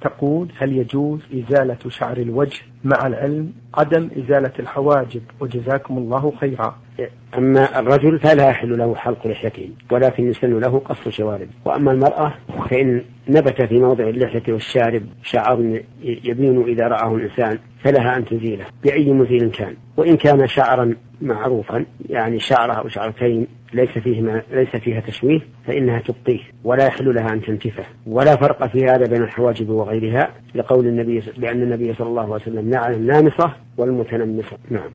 تقول هل يجوز إزالة شعر الوجه مع العلم عدم إزالة الحواجب وجزاكم الله خيرا. أما الرجل فلا يحل له حلق لحيته ولكن يسن له قص شوارب. وأما المرأة فإن نبت في موضع اللحية والشارب شعر يبين إذا رآه الإنسان فلها أن تزيله بأي مزيل كان. وإن كان شعرا معروفا يعني شعرة أو شعرتين ليس فيه ليس فيها تشويه فإنها تبقيه ولا يحل لها أن تنتفه. ولا فرق في هذا بين الحواجب وغيرها لقول النبي لأن النبي صلى الله عليه وسلم لعن النامصة والمتنمصة. نعم.